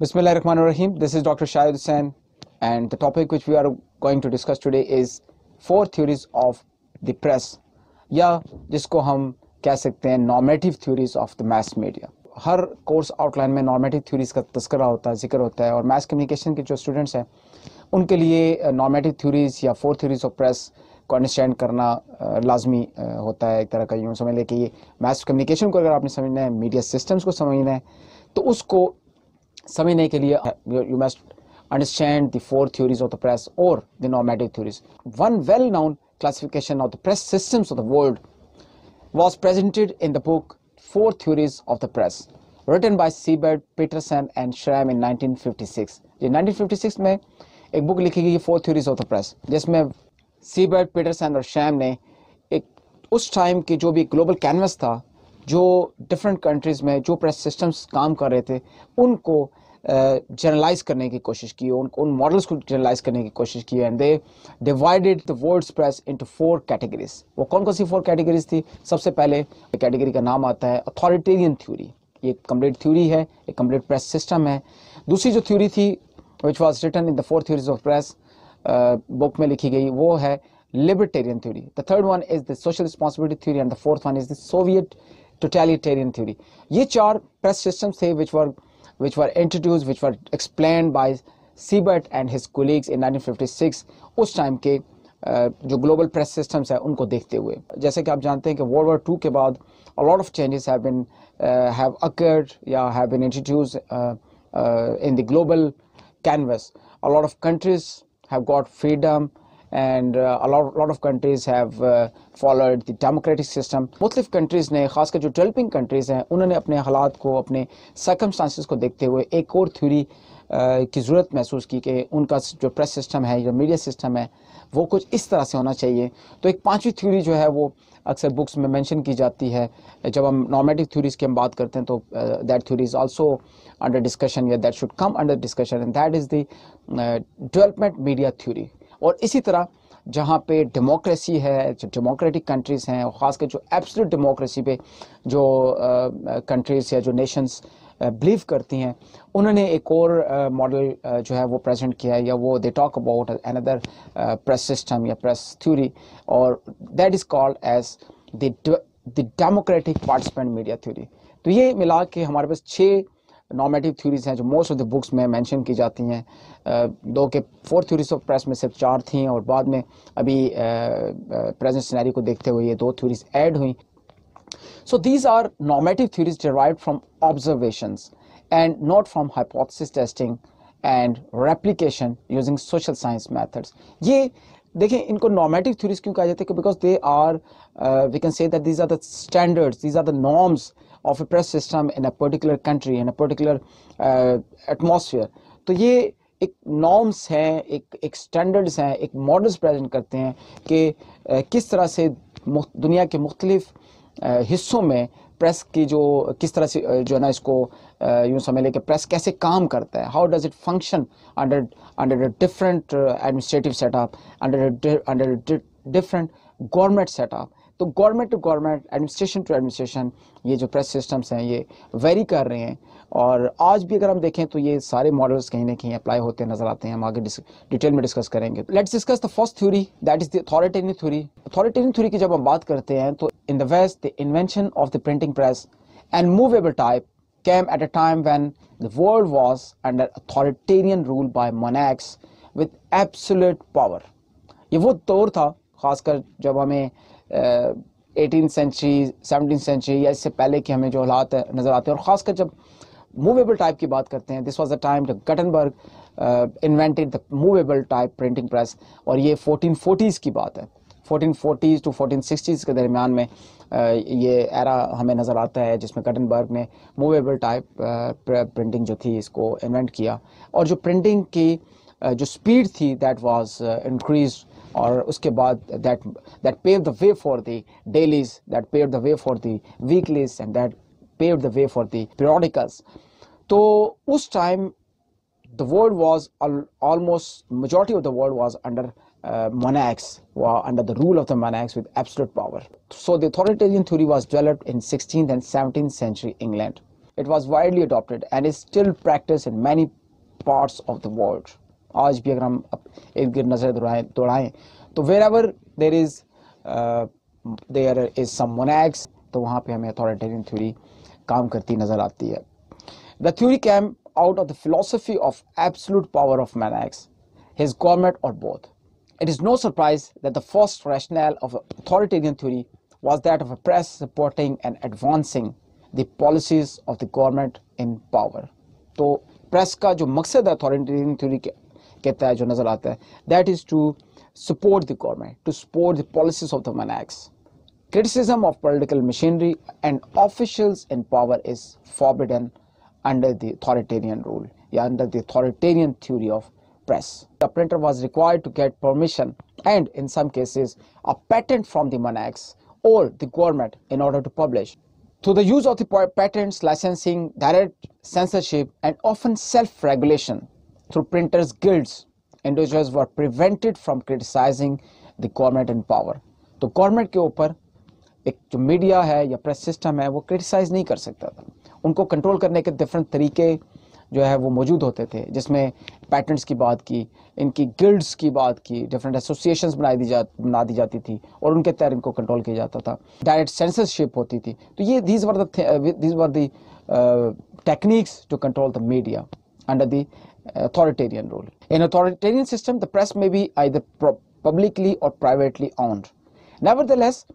Bismillah ar-Rahman ar-Rahim. This is Dr. Shahid Hussain, and the topic which we are going to discuss today is four theories of the press या जिसको हम कह सकते हैं normative theories of the mass media हर course outline में normative theories का तस्करा होता है ज़िक्र होता है और मैथ कम्युनिकेशन के जो स्टूडेंट्स हैं उनके लिए नॉर्मेटिव थ्योरीज या फोर थ्योरीज ऑफ़ प्रेस को अंडरस्टैंड करना लाजमी होता है एक तरह का यूँ समझ लें कि ये मैथ्स कम्युनिकेशन को अगर आपने समझना है मीडिया सिस्टम्स को समझना है तो उसको समझने के लिए you must understand the four theories of the press और the normative theories one well known classification of the press systems of the world was presented in the book four theories of the press written by Siebert Peterson and Schramm in 1956 ये 1956 में एक book लिखी गई four theories of the press जिसमें Siebert Peterson और Schramm ने एक, उस टाइम के जो भी ग्लोबल कैनवस था, जो डिफरेंट कंट्रीज़ में जो प्रेस सिस्टम्स काम कर रहे थे, उनको जनरलाइज करने की कोशिश की, उन उन मॉडल्स को जनरलाइज करने की कोशिश की and they divided the world's press into four categories वो कौन कौन सी फोर कैटेगरीज थी? सबसे पहले कैटेगरी का नाम आता है अथॉरिटेरियन थ्योरी ये कंप्लीट थ्योरी है, एक कंप्लीट प्रेस सिस्टम है। दूसरी जो थ्योरी थी which was written in the four theories of press book में लिखी गई, वो है libertarian theory the third one is the social responsibility theory and the fourth one is the Soviet totalitarian theory ये चार प्रेस सिस्टम्स थे विच वर which were introduced, which were explained by Siebert and his colleagues in 1956 उस time के जो global press systems है उनको देखते हुए जैसे कि आप जानते हैं कि वर्ल्ड वॉर टू के बाद a lot of changes have been uh, have occurred yeah have been introduced uh, uh, in the global canvas a lot uh, lot of countries have uh, followed the democratic system. मुख्तलिफ़ countries ने खासकर जो developing countries हैं उन्होंने अपने हालात को अपने सर्कमस्टांसिस को देखते हुए एक और थ्योरी की ज़रूरत महसूस की कि उनका जो प्रेस सिस्टम है या मीडिया सिस्टम है वो कुछ इस तरह से होना चाहिए। तो एक पांचवी थ्योरी जो है वो अक्सर बुक्स में मेंशन की जाती है। जब हम नॉर्मेटिव थ्योरीज की हम बात करते हैं तो that theory is also under discussion या that should come under discussion and that is the development media theory और इसी तरह जहाँ पे डेमोक्रेसी है, जो डेमोक्रेटिक कंट्रीज़ हैं, और ख़ासकर जो एब्सोल्यूट डेमोक्रेसी पे जो कंट्रीज़ या जो नेशंस बिलीव करती हैं, उन्होंने एक और मॉडल जो है वो प्रेजेंट किया है, या वो they talk about another press system या प्रेस थ्योरी और that is called as the democratic participant media theory तो ये मिला के हमारे पास छः नॉर्मेटिव थ्योरीज हैं जो मोस्ट ऑफ़ द बुक्स में मेंशन की जाती हैं। दो के फोर थ्योरीज ऑफ़ प्रेस में सिर्फ़ चार थी और बाद में अभी प्रेजेंट सिनेरियो को देखते हुए ये दो थ्योरीज ऐड हुई। So these are normative theories derive from observations and not from hypothesis testing and replication using social science methods ये देखें इनको नॉर्मेटिव थ्योरीज क्यों कहा जाता है? Because they are we can say that these are the standards these are the norms of a press system in a particular country in a particular uh, atmosphere. तो ये एक नॉर्म्स हैं एक एक स्टैंडर्ड्स हैं एक मॉडल्स प्रेजेंट करते हैं कि uh, किस तरह से दुनिया के मुख्तलिफ़ uh, हिस्सों में प्रेस की जो किस तरह से जो है ना इसको यूँ समझ लें कि प्रेस कैसे काम करता है how does it function under under different administrative setup under under different government setup तो government to government administration to administration ये जो प्रेस सिस्टम्स हैं, ये वेरी कर रहे हैं। और आज भी अगर हम देखें तो ये सारे मॉडल्स कहीं ना कहीं अप्लाई होते नज़र आते हैं। हम आगे डिटेल में डिस्कस करेंगे। Let's discuss the first theory that is the authoritarian theory authoritarian theory की जब हम बात करते हैं तो in the west the invention of the printing press and movable type came at a time when the world was under authoritarian rule by monarchs with absolute power. ये वो दौर था, खासकर जब हमें एटीन सेंचुरी, सेवनटीन सेंचुरी या इससे पहले के हमें जो हालात नज़र आते हैं। और ख़ासकर जब मूवेबल टाइप की बात करते हैं this was the time Gutenberg invented the movable type printing press और ये फोर्टीन फोर्टीज़ की बात है। Fourteen forties to fourteen sixties के दरमियान में ये एरा हमें नज़र आता है जिसमें कटनबर्ग ने मूवेबल टाइप प्रिंटिंग जो थी इसको इन्वेंट किया। और जो प्रिंटिंग की जो स्पीड थी दैट वाज इंक्रीज और उसके बाद that that pave the way for the dailies that pave the way for the weeklies and that pave the way for the periodicals तो उस time the world was almost majority of the world was under uh, monarchs were under the rule of the monarchs with absolute power so the authoritarian theory was developed in 16th and 17th century england it was widely adopted and is still practiced in many parts of the world आज भी अगर हम इर्द गिर्द नज़र दौड़ाएँ, दौड़ाएँ तो wherever there is there is some तो वहाँ पे हमें अथॉरिटेरियन थ्योरी काम करती नज़र आती है। The theory came out of the philosophy of absolute power of monarchs his government और both it is no surprise that the first rationale of authoritarian theory was that of a press supporting and advancing the policies of the government in power तो press का जो मकसद है authoritarian theory के कहता है जो नजर आता है that is to support the government, to support the policies of the Manax. Criticism of political machinery and officials in power is forbidden under the authoritarian rule, yeah, under the authoritarian theory of press. The printer was required to get permission and in some cases a patent from the Manax or the government in order to publish. Through the use of the patents, licensing, direct censorship and often self-regulation through printers' guilds, individuals were prevented from criticizing the government in power. तो government के ऊपर एक जो media है या press system है वो criticise नहीं कर सकता था। उनको कंट्रोल करने के डिफरेंट तरीके जो है वो मौजूद होते थे जिसमें पैटेंट्स की बात की इनकी गिल्ड्स की बात की डिफरेंट एसोसिएशंस बनाई दी जा बना दी जाती थी और उनके तहत इनको कंट्रोल किया जाता था। डायरेक्ट सेंसरशिप होती थी। तो ये these were these were the techniques to control the media under the authoritarian rule. In authoritarian system, the press may be either publicly or privately owned. Nevertheless,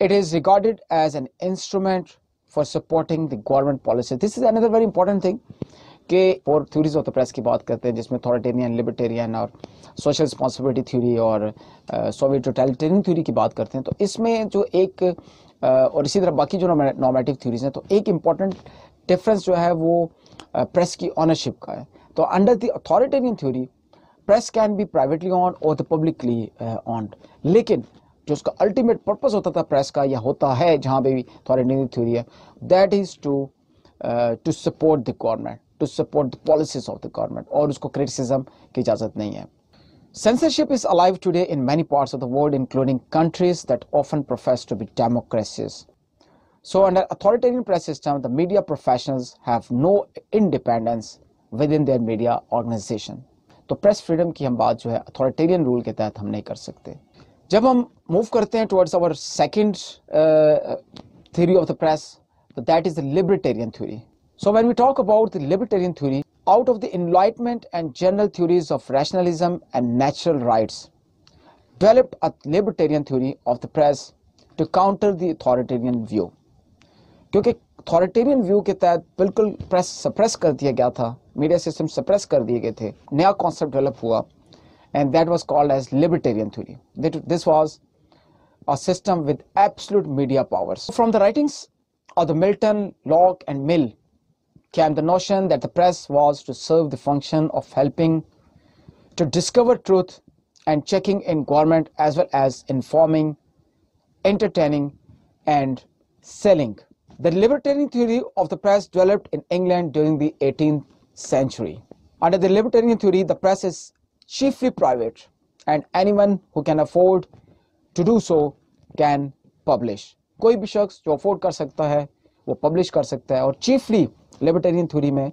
it is regarded as an instrument for supporting the government policy. This is another very important thing कि four theories of the press की बात करते हैं जिसमें authoritarian libertarian और social responsibility theory और Soviet totalitarian theory की बात करते हैं तो इसमें जो एक uh, और इसी तरह बाकी जो नॉर्मेटिव थ्योरीज हैं तो एक इंपॉर्टेंट डिफरेंस जो है वो प्रेस uh, की ऑनरशिप का है तो under the authoritarian theory press can be privately owned और द पब्लिकली ऑन लेकिन जो उसका अल्टीमेट पर्पस होता था प्रेस का या होता है जहाँ पे भी अथॉरिटेरियन थ्योरी है that is to to support the government to support the policies of the government और उसको क्रिटिसिज्म की इजाज़त नहीं है Censorship is alive today in many parts of the world, including countries that often profess to be democracies. So, under authoritarian press system, the media professionals have no independence within their media organization. तो press freedom की हम बात जो है authoritarian rule के तहत हम नहीं कर सकते जब हम मूव करते हैं towards our second theory of the press that is the libertarian theory so when we talk about the libertarian theory out of the enlightenment and general theories of rationalism and natural rights developed a libertarian theory of the press to counter the authoritarian view क्योंकि authoritarian view के तहत बिल्कुल press suppress कर दिया गया था। Media system suppress कर दिए गए थे। नया कॉन्सेप्ट डेवलप हुआ। And that was called as libertarian theory this was a system with absolute media powers from the writings of the Milton Locke and Mill came the notion that the press was to serve the function of helping to discover truth and checking in government as well as informing entertaining and selling The libertarian theory of the press developed in England during the 18th century. Under the libertarian theory, the press is chiefly private and anyone who can afford to do so can publish. कोई भी शख्स जो afford कर सकता है वो publish कर सकता है और चीफली लिबर्टेरियन थ्योरी में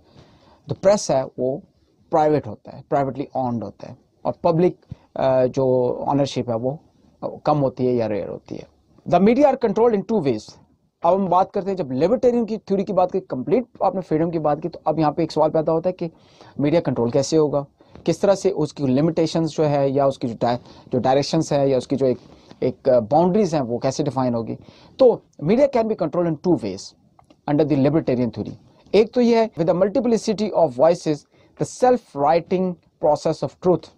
जो प्रेस है वो प्राइवेट होता है प्राइवेटली ऑन्ड होता है और पब्लिक जो ऑनरशिप है वो कम होती है या रेयर होती है the media are control in two ways अब हम बात करते हैं जब लिबर्टेरियन की थ्योरी की बात की कंप्लीट आपने फ्रीडम की बात की तो अब यहाँ पे एक सवाल पैदा होता है कि मीडिया कंट्रोल कैसे होगा? किस तरह से उसकी लिमिटेशंस जो है या उसकी जो जो डायरेक्शंस है या उसकी जो एक एक बाउंड्रीज हैं वो कैसे डिफाइन होगी? तो media can be control in two ways under the libertarian theory एक तो ये है with the multiplicity of voice the self righting process of truth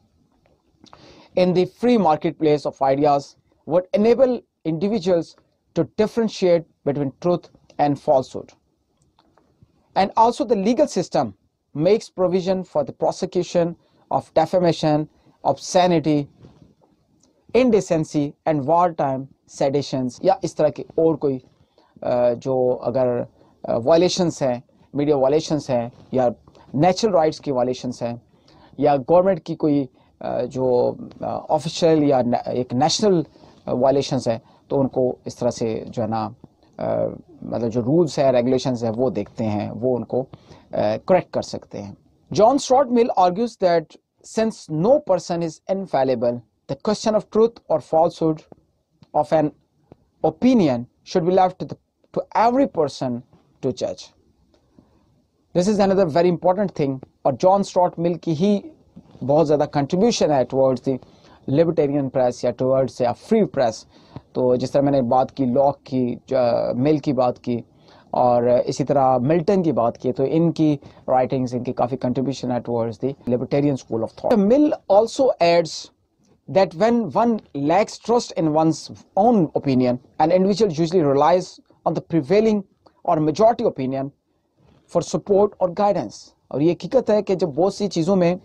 in the marketplace of ideas would enable individuals to differentiate between truth and falsehood. And also the legal system makes provision for the prosecution of defamation, obscenity, indecency and wartime seditions या इस तरह की और कोई जो अगर violations हैं media violations हैं या नेचुरल राइट्स की वायलेशंस हैं या गवर्नमेंट की कोई जो ऑफिशियल या एक नेशनल वायलेशंस हैं तो उनको इस तरह से जो है ना मतलब जो रूल्स है रेगुलेशन है, वो देखते हैं, वो उनको करेक्ट कर सकते हैं। John Stuart Mill argues that since no person is infallible the question of truth और falsehood of an opinion should be left to every person to जज this is another very important thing और John Stuart Mill की ही बहुत ज़्यादा contribution है towards the libertarian press या towards या फ्री प्रेस तो जिस तरह मैंने बात की लॉक की मिल की बात की और इसी तरह मिल्टन की बात की तो इनकी राइटिंग्स इनकी काफ़ी कंट्रीब्यूशन है towards the libertarian school of thought Mill also adds that when one lacks trust in one's own opinion, an individual usually relies on the prevailing or majority opinion for support or guidance. और ये हकीकत है कि जब बहुत सी चीज़ों में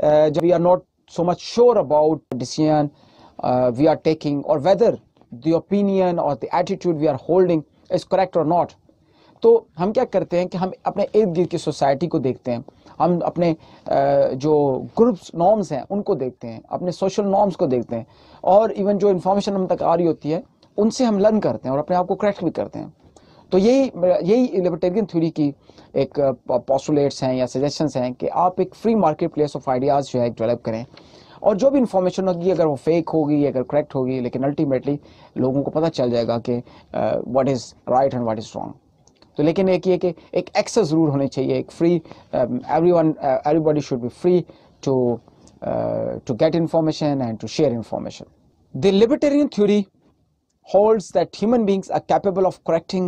जब we are not so much sure about the decision uh, we are taking or whether the opinion or the attitude we are holding is correct or not. तो हम क्या करते हैं कि हम अपने इर्द गिर्द की सोसाइटी को देखते हैं। हम अपने जो ग्रुप्स नॉर्म्स हैं उनको देखते हैं। अपने सोशल नॉर्म्स को देखते हैं। और इवन जो इन्फॉर्मेशन हम तक आ रही होती है उनसे हम लर्न करते हैं और अपने आप को करेक्ट भी करते हैं। तो यही यही लिबर्टेरियन थ्योरी की एक पॉस्टुलेट्स हैं या सजेशंस हैं कि आप एक free market place of ideas जो है डेवलप करें। और जो भी इंफॉर्मेशन होगी, अगर वो फेक होगी, अगर करेक्ट होगी, लेकिन अल्टीमेटली लोगों को पता चल जाएगा कि what is right and what is wrong तो लेकिन एक ये कि एक एक्सेस ज़रूर होनी चाहिए, एक free every one everybody should be free to to get information and to share information the libertarian theory holds that human beings are capable of correcting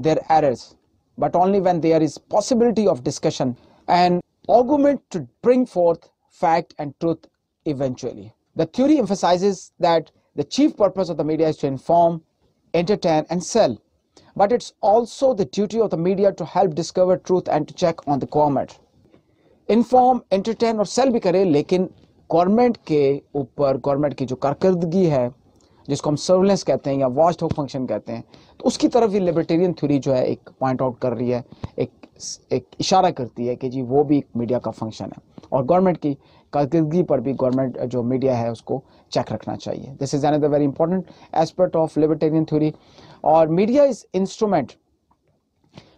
their errors but only when there is possibility of discussion and argument to bring forth fact and truth eventually. The theory emphasizes that the chief purpose of the media is to inform, entertain and sell. But it's also the duty of the media to help discover truth and to check on the government. Inform, entertain और sell भी करे लेकिन government के ऊपर government की जो कारकर्दगी है जिसको हम सर्वेलेंस कहते हैं या वॉच डॉग फ़ंक्शन कहते हैं तो उसकी तरफ़ ये लिबर्टेरियन थ्योरी जो है एक पॉइंट आउट कर रही है, एक एक इशारा करती है कि जी वो भी एक मीडिया का फ़ंक्शन है और गवर्नमेंट की कारकर्दगी पर भी गवर्नमेंट जो मीडिया है उसको चेक रखना चाहिए this is an another very important aspect of libertarian theory और media is instrument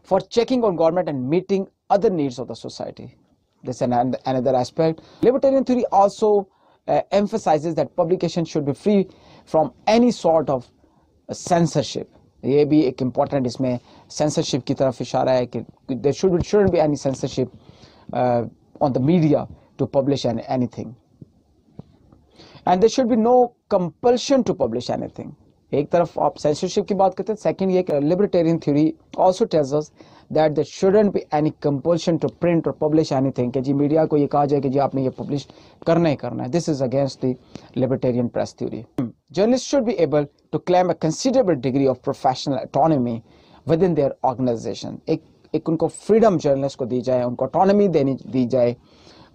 for checking on government and meeting other needs of the society. This is another aspect. Libertarian theory also uh, emphasizes that publication should be free from any sort of censorship. ये भी एक important इसमें censorship की तरफ़ इशारा है कि there should should be any censorship on the media to publish anything and there should be no compulsion to publish anything एक तरफ़ आप सेंसरशिप की बात करते हैं सेकंड ये libertarian theory also tells us that they shouldn't be any compulsion to print और publish any thing जी मीडिया को ये कहा जाए कि जी आपने ये पब्लिश करना ही करना है। This is against the libertarian press theory journalist should be able to claim a considerable degree of professional autonomy within their organization एक उनको फ्रीडम जर्नलिस्ट को दी जाए उनको अटोनमी देनी दी जाए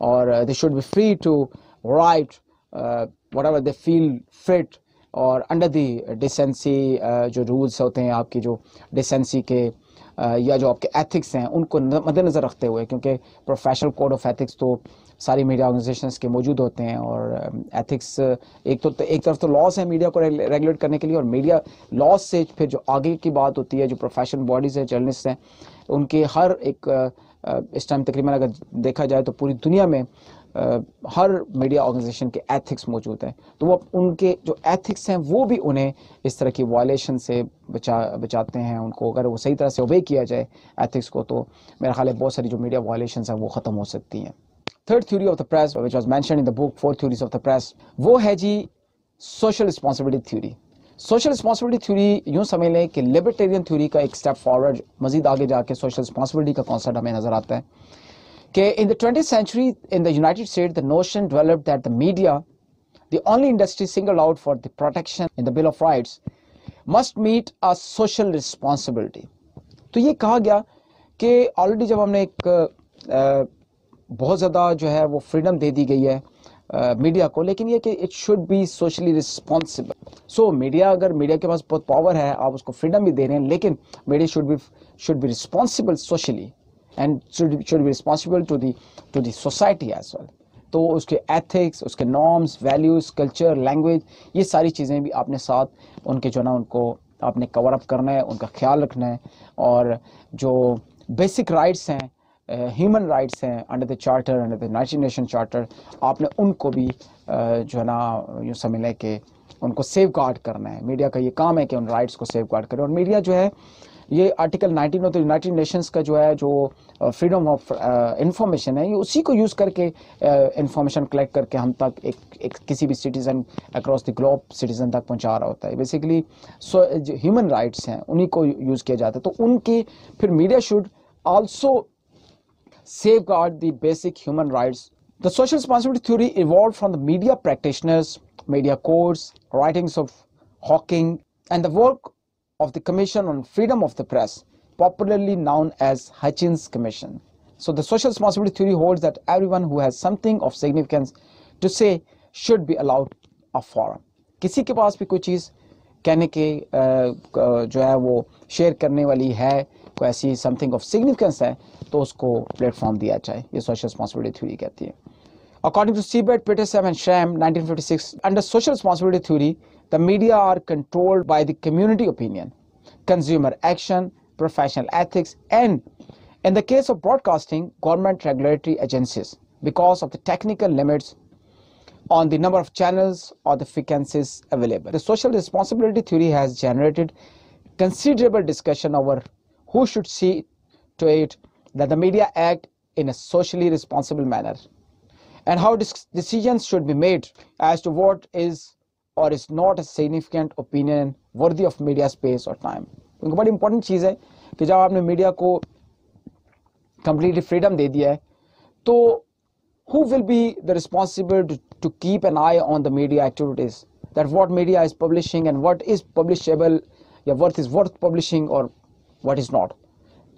और they should be free to write whatever they feel fit और अंडर दी डिसेंसी जो रूल्स होते हैं आपकी जो डिसेंसी के uh, या जो आपके एथिक्स हैं, उनको मद्देनज़र रखते हुए, क्योंकि प्रोफेशनल कोड ऑफ़ एथिक्स तो सारी मीडिया ऑर्गेनाइजेशंस के मौजूद होते हैं और एथिक्स एक तो एक तरफ़ तो लॉस है मीडिया को रेगुलेट करने के लिए और मीडिया लॉस से फिर जो आगे की बात होती है, जो प्रोफेशनल बॉडीज़ हैं जर्नलिस्ट हैं, उनके हर एक इस टाइम तकरीबन अगर देखा जाए तो पूरी दुनिया में हर मीडिया ऑर्गेनाइजेशन के एथिक्स मौजूद हैं। तो वो उनके जो एथिक्स हैं, वो भी उन्हें इस तरह की वायलेशन से बचा, बचाते हैं। उनको अगर वो सही तरह से ओबे किया जाए एथिक्स को तो मेरा ख्याल है बहुत सारी जो मीडिया वायलेशन हैं, वो ख़त्म हो सकती हैं। Third theory of the press which was mention in the book four theories of the press वो है जी social responsibility theory social responsibility theory यूँ समझ लें कि लिबर्टेरियन थ्योरी का एक स्टेप फॉरवर्ड मजीद आगे जाके सोशल रिस्पॉन्सिबिलिटी का कॉन्सेप्ट हमें नज़र आता है। कि in the twenty century in the United State the notion developed that the media the only industry singled out for the protection in the Bill of Rights, must meet a social responsibility. तो ये कहा गया कि already जब हमने एक बहुत ज़्यादा जो है वो फ्रीडम दे दी गई है मीडिया को, लेकिन ये कि it should be socially responsible so media अगर मीडिया के पास बहुत पावर है, आप उसको फ्रीडम भी दे रहे हैं, लेकिन media should be should be responsible socially and should should be responsible to the to the society as well तो उसके एथिक्स उसके नॉर्म्स वैल्यूज़ कल्चर लैंग्वेज ये सारी चीज़ें भी आपने साथ उनके जो ना, उनको आपने कवर अप करना है, उनका ख्याल रखना है। और जो बेसिक राइट्स हैं ह्यूमन राइट्स हैं under the charter under the United Nation charter आपने उनको भी जो है ना, यूँ समझ लें कि उनको सेफ़ गार्ड करना है। मीडिया का ये काम है कि उन राइट्स को सेफ़ गार्ड करें। और मीडिया जो है ये article 19 of the United Nations का जो है जो फ्रीडम ऑफ़ इंफॉर्मेशन है ये उसी को यूज़ करके इंफॉर्मेशन uh, कलेक्ट करके हम तक एक, एक किसी भी citizen across the globe citizen तक पहुँचा रहा होता है बेसिकली सो ह्यूमन राइट्स हैं उन्हीं को यूज़ किया जाता है तो उनके फिर media should also safeguard the basic human rights. The social responsibility theory evolved from the media practitioners, media codes, writings of Hawking, and the work of the Commission on Freedom of the Press, popularly known as Hutchins Commission. So the social responsibility theory holds that everyone who has something of significance to say should be allowed a forum. किसी के पास भी कोई चीज़ कहने के जो है वो share करने वाली है कोई ऐसी समथिंग ऑफ सिग्निफिकेंस है तो उसको प्लेटफॉर्म दिया जाए ये सोशल रिस्पॉन्सिबिलिटी थ्योरी कहती है According to Siebert, Peterson, and Schramm, 1956, under social responsibility theory, the media are controlled by the community opinion, consumer action, professional ethics, and in the case of broadcasting, government regulatory agencies because of the technical limits on the number of channels or the frequencies available. The social responsibility theory has generated considerable discussion over who should see to it that the media act in a socially responsible manner and how decisions should be made as to what is और is not a significant opinion worthy of media space और time क्योंकि बड़ी important चीज़ है कि जब आपने media को completely freedom दे दिया है तो who will be the responsible to keep an eye on the media activities that what media is publishing and what is publishable या वर्थ इज़ वर्थ पब्लिशिंग और वट इज़ नॉट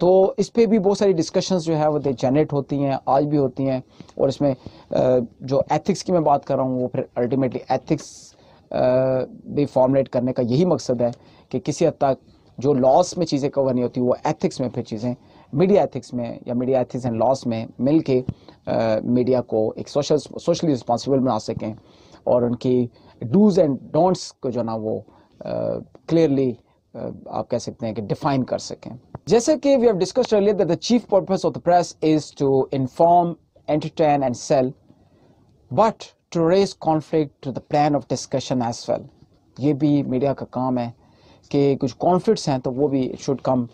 तो इस पर भी बहुत सारी डिस्कशंस जो है वो दे जनरेट होती हैं, आज भी होती हैं। और इसमें जो एथिक्स की मैं बात कर रहा हूँ, वो फिर अल्टीमेटली एथिक्स भी फॉर्मुलेट करने का यही मकसद है कि किसी हद तक जो लॉस में चीज़ें कवर नहीं होती, वो एथिक्स में फिर चीज़ें मीडिया एथिक्स में या मीडिया एथिक्स एंड लॉस में मिल के मीडिया को एक सोशल सोशली रिस्पॉन्सिबल बना सकें और उनकी डूज एंड डोंट्स को जो ना वो क्लियरली आप कह सकते हैं कि डिफाइन कर सकें। जैसे कि we have discussed that the chief purpose of the press is to inform entertain and sell but to raise conflict to the plan of discussion as well ये भी मीडिया का काम है कि कुछ कॉन्फ्लिक्ट्स हैं तो वो भी should come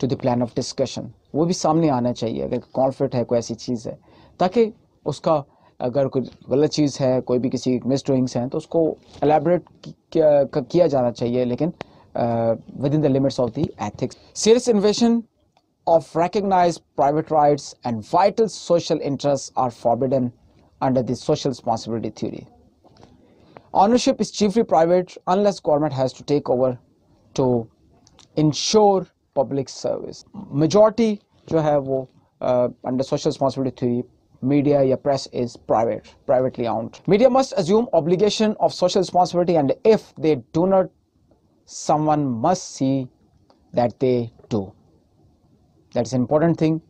to the plan of discussion वो भी सामने आना चाहिए अगर कॉन्फ्लिक्ट है कोई ऐसी चीज़ है। ताकि उसका अगर कोई गलत चीज़ है कोई भी किसी मिस डूइंग्स हैं तो उसको एलेबरेट किया, जाना चाहिए लेकिन uh, within the limits of the ethics. Serious invasion of recognized private rights and vital social interests are forbidden under the social responsibility theory. Ownership is chiefly private unless government has to take over to ensure public service. Majority जो है वो uh, under social responsibility theory media या press is private, privately owned. Media must assume obligation of social responsibility and if they do not someone must see that they do. That's an important thing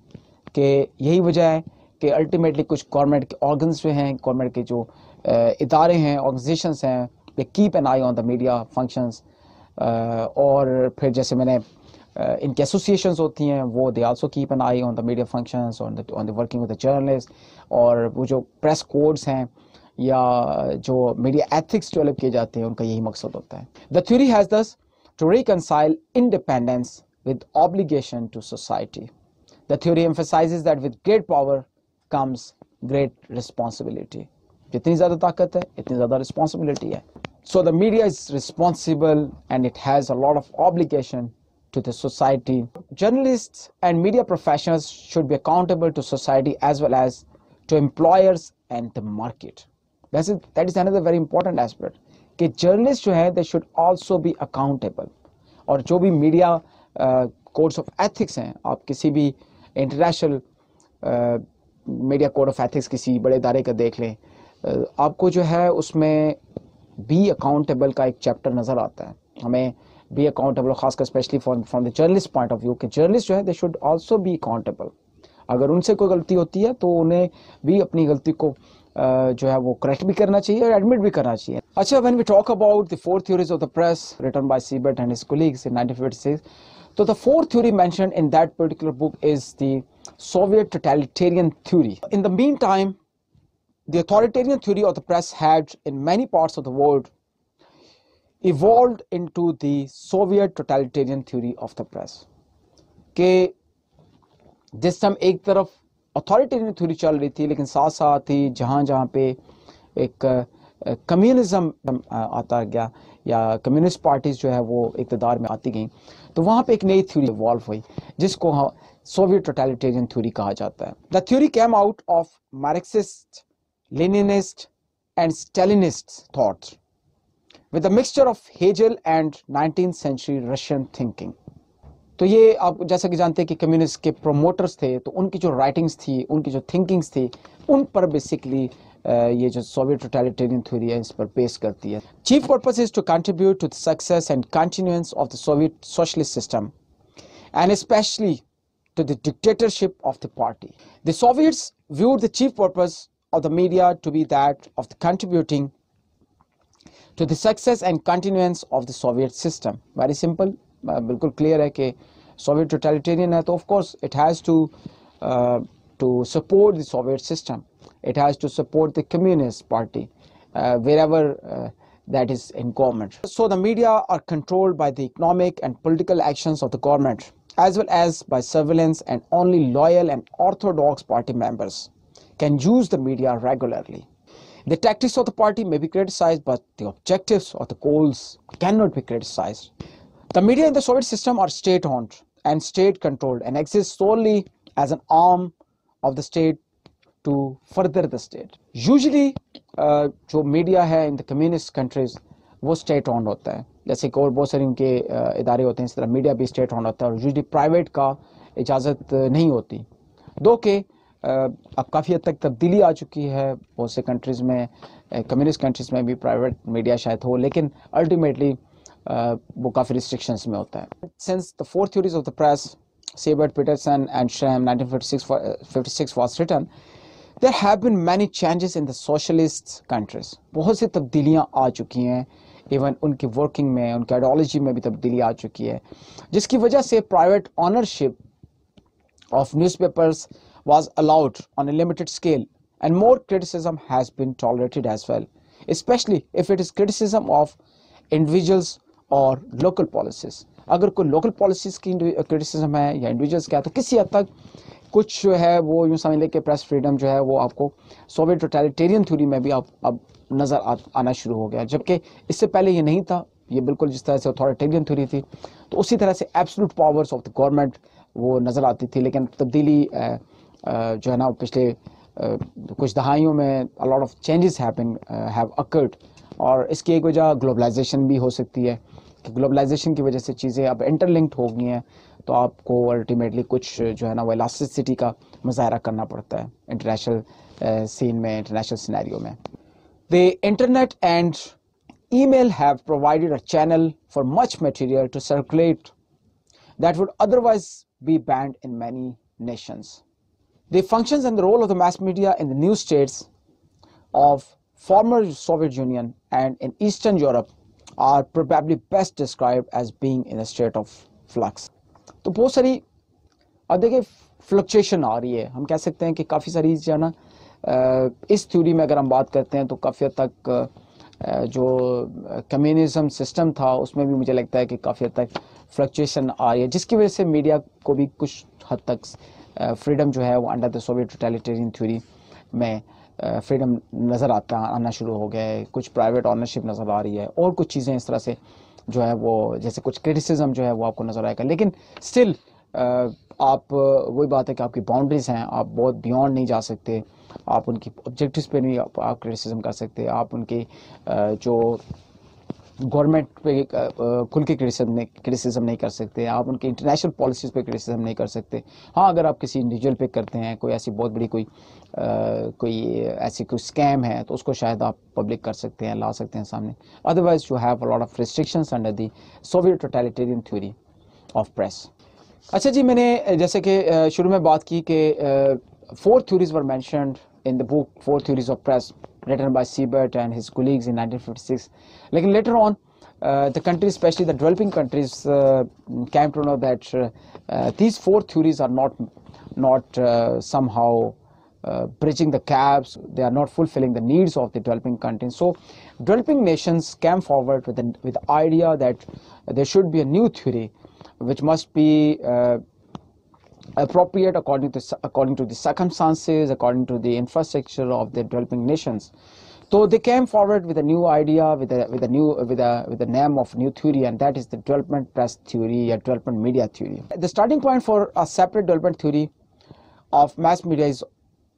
कि यही वजह है कि ultimately कुछ government के organs जो हैं गवर्नमेंट के जो इदारे हैं ऑर्गेनाइजेशंस हैं they keep an eye on the media functions और फिर जैसे मैंने इनकी एसोसिएशन होती हैं, वो they also keep an eye on the media functions on the the working with the journalist और वो जो प्रेस कोड्स हैं, या जो मीडिया एथिक्स डेवलप किए जाते हैं, उनका यही मकसद होता है the theory has this to reconcile independence with obligation to society. The theory emphasizes that with great power comes great responsibility. जितनी ज़्यादा ताकत है इतनी ज़्यादा responsibility है So the media is responsible and it has a lot of obligation to the society. Journalists and media professionals should be accountable to society as well as to employers and the market. That's it, that is another very important aspect कि journalist जो है they should also be accountable और जो भी media codes of ethics हैं आप किसी भी international media code of ethics किसी बड़े इदारे का देख लें आपको जो है उसमें बी अकाउंटेबल का एक चैप्टर नज़र आता है। हमें बी अकाउंटेबल खासकर specially from from the journalist point of view कि जर्नलिस्ट जो है they should also be accountable अगर उनसे कोई गलती होती है तो उन्हें भी अपनी गलती को जो है वो करेक्ट भी करना चाहिए और एडमिट भी करना चाहिए। अच्छा when we talk about the four theories of the press written by Siebert and his colleagues in 1956 so the fourth theory mentioned in that particular book is the Soviet totalitarian theory. In the meantime, the authoritarian theory of the press had in many parts of the world evolved into the Soviet totalitarian theory of the press. कि जिस time एक तरफ authoritarian theory चल रही थी लेकिन साथ साथ ही जहाँ जहाँ पे एक कम्युनिज्म आता गया या कम्युनिस्ट पार्टीज जो है वो इकतदार में आती गई तो वहाँ पे एक नई थ्योरी इवॉल्व हुई जिसको हाँ, सोवियत टोटलिटेरियन थ्योरी कहा जाता है the theory came out of Marxist Leninist and Stalinist thoughts with a mixture of Hegel and 19th century Russian thinking. तो ये आप जैसा कि जानते हैं कि कम्युनिस्ट के प्रोमोटर्स थे तो उनकी जो राइटिंग्स थी उनकी जो थिंकिंग्स थी उन पर basically ये जो सोवियत टोटलिटेरियन थ्योरी है इस पर बेस करती है chief purpose is to contribute to the success and continuance of the Soviet socialist system and specially to the dictatorship of the party. The Soviets viewed the chief purpose of the media to be that of contributing to the success and continuance of the Soviet system. Very simple, बिल्कुल clear है कि Soviet totalitarian है तो of course it has to uh, to support the Soviet system. It has to support the Communist Party uh, wherever uh, that is in government. So the media are controlled by the economic and political actions of the government as well as by surveillance and only loyal and orthodox party members can use the media regularly. The tactics of the party may be criticized, but the objectives or the goals cannot be criticized. The media in the Soviet system are state-owned and state-controlled and exist solely as an arm of the state to further the state. Usually, uh, जो media है in the communist countries वो state owned होता है। जैसे कि और बहुत सारे उनके इदारे होते हैं इस तरह मीडिया भी स्टेट ऑन होता है और यूजली प्राइवेट का इजाज़त नहीं होती। दो के अब काफ़ी हद तक तब्दीली आ चुकी है। बहुत से कंट्रीज़ में कम्युनिस्ट कंट्रीज़ में भी प्राइवेट मीडिया शायद हो लेकिन अल्टीमेटली वो काफ़ी रिस्ट्रिक्शंस में होता है। Since the fourth theories of the press Siebert, Peterson, and Schramm, 1956 was written, there have been many changes in the socialist countries. बहुत सी तब्दीलियाँ आ चुकी हैं इवन उनकी वर्किंग में उनकी आइडियोलॉजी में भी तब्दीली आ चुकी है जिसकी वजह से private ownership of newspapers was allowed on a limited scale and more criticism has been tolerated as well, especially if it is criticism of individuals or local policies. अगर कोई लोकल पॉलिसीज़ की क्रिटिसिज्म है या individuals का तो किसी हद तक कुछ जो है वो यूँ समझ लें कि प्रेस फ्रीडम जो है वो आपको सोवियत टोटलिटेरियन थ्योरी में भी आप अब नज़र आ, आना शुरू हो गया जबकि इससे पहले ये नहीं था। ये बिल्कुल जिस तरह से अथॉरिटेरियन थ्योरी थी तो उसी तरह से absolute powers of the government वो नज़र आती थी। लेकिन तब्दीली जो है ना पिछले कुछ दहाइयों में a lot of changes have occurred और इसकी एक वजह ग्लोबलाइजेशन भी हो सकती है। कि ग्लोबलाइजेशन की वजह से चीज़ें अब इंटरलिंक्ड हो गई हैं तो आपको अल्टीमेटली कुछ, जो है ना, वो इलास्टिसिटी का मुजाहरा करना पड़ता है इंटरनेशनल सीन में इंटरनेशनल सिनेरियो में। The internet and email have provided a channel for much material to circulate that would otherwise be banned in many nations the functions and the role of the mass media in the new states of former Soviet Union and in Eastern Europe probably best described as being in a state of flux. तो बहुत सारी, अब देखिए fluctuation आ रही है हम कह सकते हैं कि काफ़ी सारी जो है ना इस थ्योरी में अगर हम बात करते हैं तो काफ़ी हद तक जो कम्युनिज्म सिस्टम था, उसमें भी मुझे लगता है कि काफ़ी हद तक फ्लक्चुएशन आ रही है, जिसकी वजह से मीडिया को भी कुछ हद तक फ्रीडम जो है वो under the Soviet totalitarian theory में फ्रीडम नज़र आता आना शुरू हो गया है। कुछ प्राइवेट ऑनरशिप नज़र आ रही है और कुछ चीज़ें इस तरह से जो है वो जैसे कुछ क्रिटिसिज्म जो है वो आपको नज़र आएगा। लेकिन स्टिल आप वही बात है कि आपकी बाउंड्रीज हैं आप बहुत बियॉन्ड नहीं जा सकते। आप उनकी ऑब्जेक्टिव्स पे नहीं आप, आप क्रिटिसिज्म कर सकते। आप उनके जो गवर्नमेंट पे खुल के क्रिटिसिज्म नहीं क्रिटिसिज्म नहीं कर सकते। आप उनके इंटरनेशनल पॉलिसीज़ पे क्रिटिसिज्म नहीं कर सकते। हाँ अगर आप किसी इंडिविजुअल पे करते हैं कोई ऐसी बहुत बड़ी कोई आ, कोई ऐसी कोई स्कैम है तो उसको शायद आप पब्लिक कर सकते हैं ला सकते हैं सामने। Otherwise you have lot of restrictions under the Soviet totalitarian theory of press अच्छा जी मैंने जैसे कि शुरू में बात की कि four theories were mentioned in the book four Theories of Press, written by Siebert and his colleagues in 1956. Like later on, uh, the countries, especially the developing countries, uh, came to know that uh, uh these four theories are not not uh, somehow uh, bridging the gaps. They are not fulfilling the needs of the developing countries. So, developing nations came forward with the, with the idea that there should be a new theory, which must be appropriate according to according to the circumstances, according to the infrastructure of the developing nations. So they came forward with a new idea, with a with a new with a with the name of new theory, and that is the development press theory, or development media theory. The starting point for a separate development theory of mass media is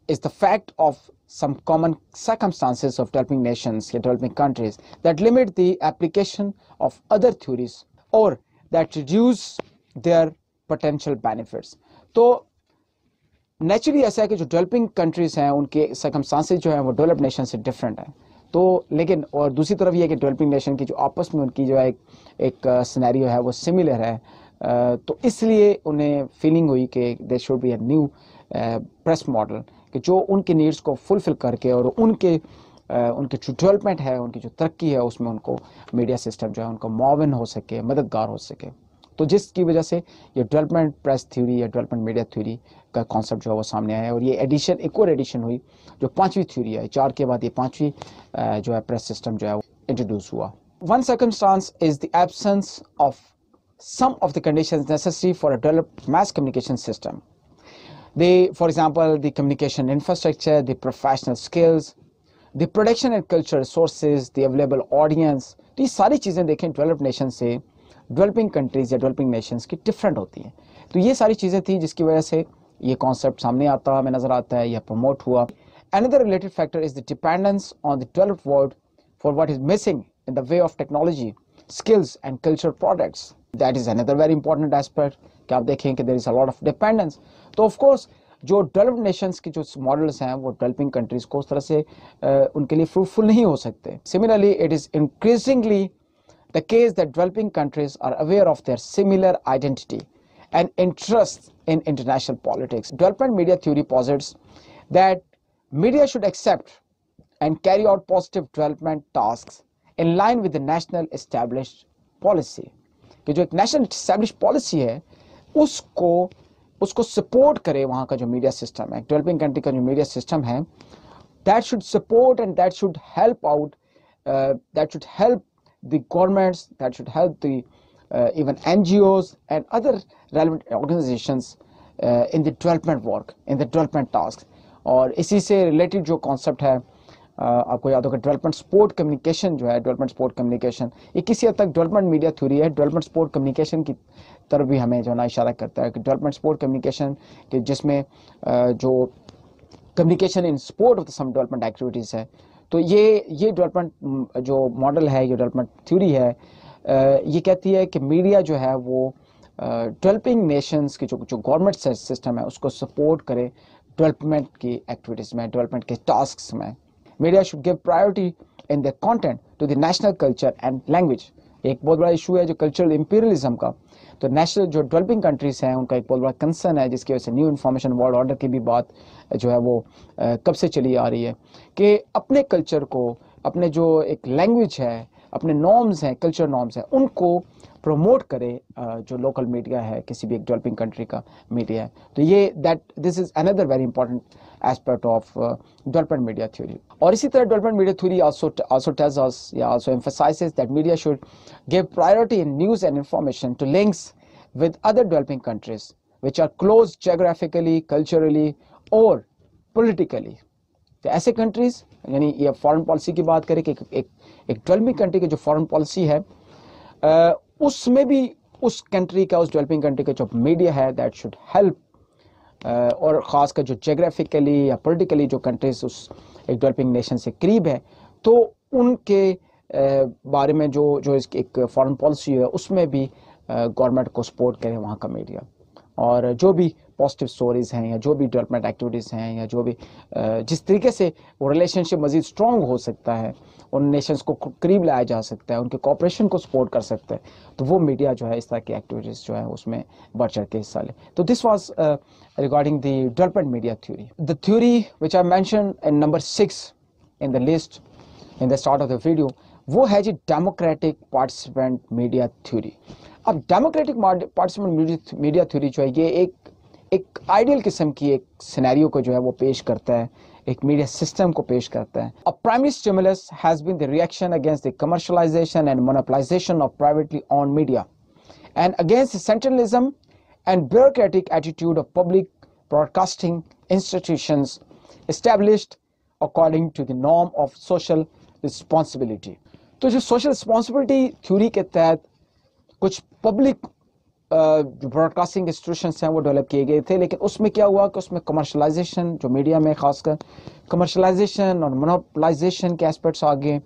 is the fact of some common circumstances of developing nations, developing countries that limit the application of other theories or that reduce their potential benefits. तो naturally ऐसा है कि जो developing countries हैं, उनके सकमस्टांसेस जो है, वो डेवलप नेशन से डिफरेंट है। तो लेकिन, और दूसरी तरफ़ ये है कि डेवलपिंग नेशन की जो आपस में उनकी जो है एक सिनेरियो है, वो सिमिलर है। तो इसलिए उन्हें फीलिंग हुई कि they should be a new press model कि जो उनके नीड्स को फुलफिल करके और उनके उनकी जो डेवलपमेंट है, उनकी जो तरक्की है, उसमें उनको मीडिया सिस्टम जो है, उनको मॉवन हो सके, मददगार हो सके। तो जिसकी वजह से ये डेवलपमेंट प्रेस थ्योरी या डेवलपमेंट मीडिया थ्योरी का कॉन्सेप्ट जो है वो सामने आया और ये एडिशन एक और एडिशन हुई जो पांचवी थ्योरी है चार के बाद ये पांचवी जो है प्रेस सिस्टम जो है वो इंट्रोड्यूस हुआ one circumstance is the absence of some of the conditions necessary for a developed mass communication system. The, for example, the communication infrastructure, the professional skills, the production and cultural resources, the available audience, ये सारी चीज़ें देखें developed nation से developing countries या developing nations की different होती हैं। तो ये सारी चीज़ें थी जिसकी वजह से ये कॉन्सेप्ट सामने आता हमें नज़र आता है या प्रमोट हुआ। Another related factor is the dependence on the developed world for what is missing in the way of technology skills and culture products that is another very important aspect कि आप देखें कि there is a of dependence तो of course जो develop nations के जो models हैं वो डेवलपिंग कंट्रीज़ को उस तरह से आ, उनके लिए फ्रूटफुल नहीं हो सकते। Similarly it is increasingly the case that developing countries are aware of their similar identity and interests in international politics. Development media theory posits that media should accept and carry out positive development tasks in line with the national established policy. कि जो एक national establish policy है उसको उसको support करे वहाँ का जो मीडिया सिस्टम है डेवलपिंग कंट्री का जो मीडिया सिस्टम है that should support and that should help out that should help the governments, that should help the uh, even NGOs and other relevant organizations uh, in the development work, in the development tasks. और इसी से related जो concept है uh, आपको याद होगा development support communication जो है डेवलपमेंट स्पोर्ट कम्युनिकेशन ये किसी हद तक डेवलपमेंट मीडिया थ्योरी है डेवलपमेंट स्पोर्ट कम्युनिकेशन की तरफ़ भी हमें जो ना इशारा करता है कि डेवलपमेंट स्पोर्ट कम्युनिकेशन जिसमें uh, जो communication in support of some development activities है तो ये ये डेवलपमेंट जो मॉडल है, ये डेवलपमेंट थ्योरी है ये कहती है कि मीडिया जो है वो डेवलपिंग नेशंस के जो जो गवर्नमेंट सिस्टम है, उसको सपोर्ट करे डेवलपमेंट की एक्टिविटीज़ में डेवलपमेंट के टास्क में. Media should give priority in the content to the national culture and language एक बहुत बड़ा इशू है जो कल्चरल इंपीरियलिज्म का। तो नेशनल जो डेवलपिंग कंट्रीज़ हैं, उनका एक बहुत बड़ा कंसर्न है, जिसकी वजह से न्यू इन्फॉर्मेशन वर्ल्ड ऑर्डर की भी बात जो है वो कब से चली आ रही है कि अपने कल्चर को, अपने जो एक लैंग्वेज है अपने नॉर्म्स हैं कल्चर नॉर्म्स हैं उनको प्रमोट करे जो लोकल मीडिया है किसी भी एक डेवलपिंग कंट्री का मीडिया है तो ये that this is another very important aspect of development media theory और इसी तरह development media theory also also tells us या also emphasizes that media should give priority in news and information to links with other developing countries which are close geographically, culturally or politically. तो ऐसे countries यानी ये foreign policy की बात करें कि एक एक, डेवलपिंग कंट्री की जो फॉरेन पॉलिसी है उसमें भी उस कंट्री का उस डेवलपिंग कंट्री का जो मीडिया है दैट शुड हेल्प और ख़ासकर जो जोग्राफिकली या पोलिटिकली जो कंट्रीज़ उस एक डेवलपिंग नेशन से करीब है तो उनके बारे में जो जो इसकी एक फॉरेन पॉलिसी है उसमें भी गवर्नमेंट को सपोर्ट करे वहाँ का मीडिया और जो भी पॉजिटिव स्टोरीज़ हैं या जो भी डेवलपमेंट एक्टिविटीज़ हैं या जो भी जिस तरीके से वो रिलेशनशिप मज़ीद स्ट्रॉन्ग हो सकता है, उन नेशंस को करीब लाया जा सकता है, उनके कॉपरेशन को सपोर्ट कर सकता है तो वो मीडिया जो है इस तरह की एक्टिविटीज़ जो है उसमें बढ़ चढ़ के हिस्सा ले। तो this was regarding the development media theory the theory which I mention in number six in the list in the start of the video वो है जी डेमोक्रेटिक पार्टिसिपेंट मीडिया थ्योरी अब डेमोक्रेटिक पार्टिसिपेंट मीडिया थ्योरी जो है, ये एक एक ideal किस्म की एक सिनेरियो को जो है वो पेश करता है, एक मीडिया सिस्टम को पेश करता है a primary stimulus has been the reaction against the commercialization and monopolization of privately owned media and against centralism and bureaucratic attitude of public broadcasting institutions established according to the norm of social responsibility. तो जो social responsibility theory के तहत कुछ public broadcasting institution हैं, वो develop किए गए थे, लेकिन उसमें क्या हुआ कि उसमें कमर्शलाइजेशन जो मीडिया में खासकर कमर्शलाइजेशन और मोनोपलाइजेशन के एस्पेक्ट्स आ गए।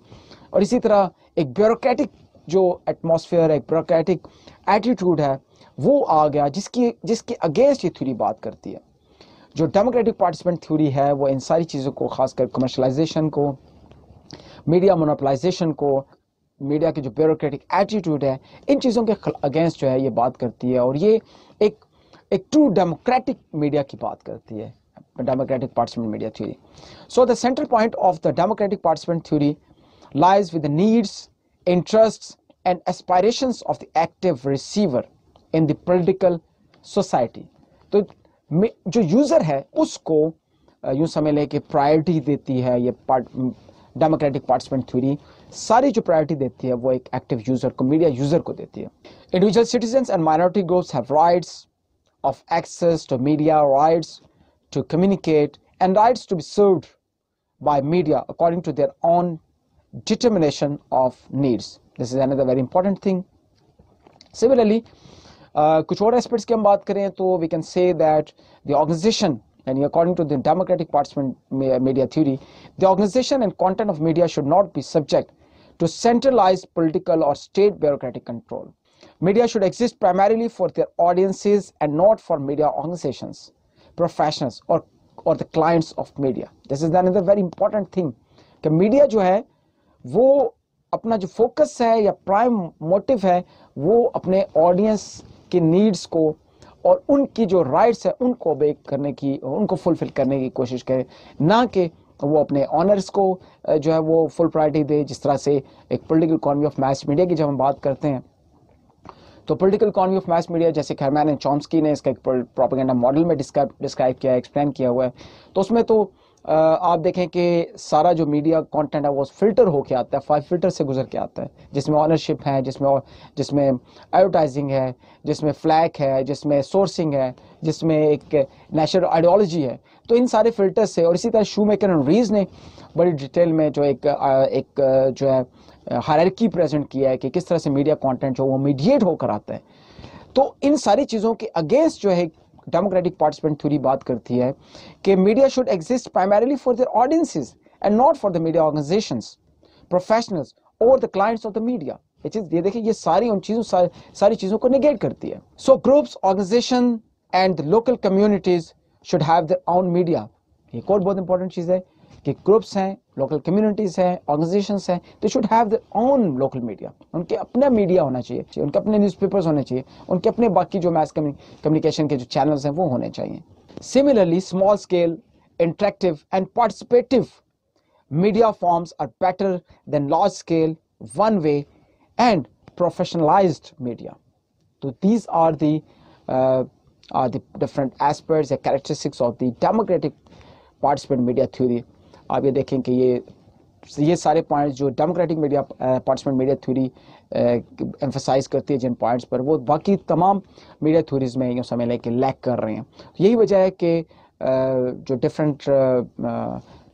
और इसी तरह एक ब्यूरोक्रेटिक जो एटमॉस्फेयर एक ब्यूरोक्रेटिक एटीट्यूड है, वो आ गया, जिसकी, जिसके अगेंस्ट ये थ्योरी बात करती है। जो डेमोक्रेटिक पार्टिसिपेंट थ्योरी है, वो इन सारी चीज़ों को, खासकर कमर्शलाइजेशन को मीडिया मोनोपलाइजेशन को मीडिया की जो ब्यूरोक्रेटिक एटीट्यूड है इन चीज़ों के अगेंस्ट जो है ये बात करती है और ये एक एक ट्रू डेमोक्रेटिक मीडिया की बात करती है democratic participant media theory so the central point of the democratic participant theory the needs, interests, and aspirations of the active receiver in the political society. तो जो यूज़र है उसको यूँ समझ लें कि प्रायोरिटी देती है ये पार्ट डेमोक्रेटिक पार्टिसिपेंट थ्योरी सारी जो प्रायोरिटी देती है वो एक एक्टिव यूजर को मीडिया यूजर को देती है individual citizen and minority groups have rights of access to media rights to communicate and rights to be served by media according to their own determination of needs. This is another very important thing. Similarly, uh, कुछ और aspects की हम बात करें तो we can say that the organisation and according to the democratic participant media theory, the organization and content of media should not be subject to centralized political or state bureaucratic control. Media should exist primarily for their audiences and not for media organizations, professionals or, or the clients of media. This is another very important thing. कि media जो है वो अपना जो focus है या prime motive है वो अपने audience के needs को और उनकी जो राइट्स है उनको बेक करने की उनको फुलफिल करने की कोशिश करे ना कि वो अपने ऑनर्स को जो है वो फुल प्रायोरिटी दे, जिस तरह से एक political economy of mass media की जब हम बात करते हैं तो political economy of mass media जैसे खैरमैन एंड चॉम्सकी ने इसका एक प्रोपेगेंडा मॉडल में डिस्क्राइब किया एक्सप्लेन किया हुआ है। तो उसमें तो आप देखें कि सारा जो मीडिया कंटेंट है वो फ़िल्टर होके आता है फाइव फ़िल्टर से गुजर के आता है। जिसमें ऑनरशिप है, जिसमें जिसमें एडवर्टाइजिंग है, जिसमें फ्लैग है, जिसमें सोर्सिंग है, जिसमें एक नेशनल आइडियोलॉजी है। तो इन सारे फ़िल्टर से और इसी तरह शू मेकर एंड रीज ने बड़ी डिटेल में जो एक एक जो है हायरकी प्रेजेंट किया है कि किस तरह से मीडिया कंटेंट जो वो मीडिएट होकर आता है। तो इन सारी चीज़ों के अगेंस्ट जो है डेमोक्रेटिक पार्टिसिपेंट थ्योरी बात करती है कि media should exist primarily for their audiences and not for the media organisation professionals और the clients of the media ये चीज़ ये देखिए ये सारी उन चीज़ों सारी, सारी चीज़ों को निगेट करती है। So groups organisation and the local communities should have their own media एक और बहुत इंपॉर्टेंट चीज़ है। कि ग्रुप्स हैं लोकल कम्युनिटीज़ हैं ऑर्गेनाइजेशन हैं they should have the own local media उनके अपना मीडिया होना चाहिए उनके अपने न्यूज़पेपर्स होने चाहिए, उनके अपने बाकी जो मैस कम्युनिकेशन के जो चैनल्स हैं, वो होने चाहिए. Similarly small scale interactive and participatory media forms are better than large scale one way and professionalised media तो these are the are the different aspects and characteristics of the democratic participant media theory. आप ये देखें कि ये ये सारे points जो democratic media participant media theory emphasise करती है जिन पॉइंट्स पर, वो बाकी तमाम मीडिया थ्योरीज में यूँ समय लेके लैक कर रहे हैं। यही वजह है कि जो डिफरेंट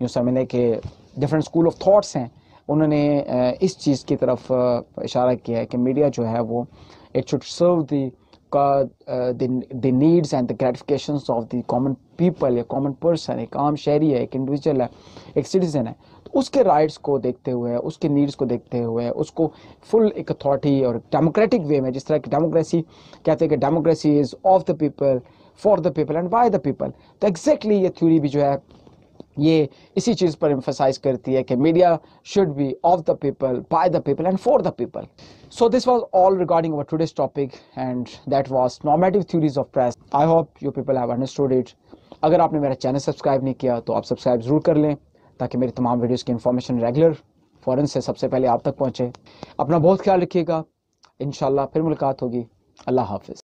यूँ समझ लें कि डिफरेंट स्कूल ऑफ़ थाट्स हैं, उन्होंने इस चीज़ की तरफ़ इशारा किया है कि मीडिया जो है वो it should serve the the needs and the gratification of the common people या कॉमन पर्सन एक आम शहरी है, एक इंडिविजुअल है, एक सिटीजन है तो उसके राइट्स को देखते हुए, उसके नीड्स को देखते हुए, उसको फुल एक अथॉरिटी और डेमोक्रेटिक वे में, जिस तरह की डेमोक्रेसी कहते हैं कि democracy is of the people for the people and by the people तो एग्जैक्टली ये थ्योरी भी जो है ये इसी चीज़ पर एम्फोसाइज करती है कि media should be of the people by the people and for the people so this was all regarding our today's topic and that was normative theories of press I hope you people have understood it अगर आपने मेरा channel subscribe नहीं किया तो आप subscribe ज़रूर कर लें ताकि मेरी तमाम वीडियोज़ की इन्फॉर्मेशन रेगुलर फ़ौरन से सबसे पहले आप तक पहुँचे। अपना बहुत ख्याल रखिएगा। इन फिर मुलाकात होगी। अल्लाह हाफिज़।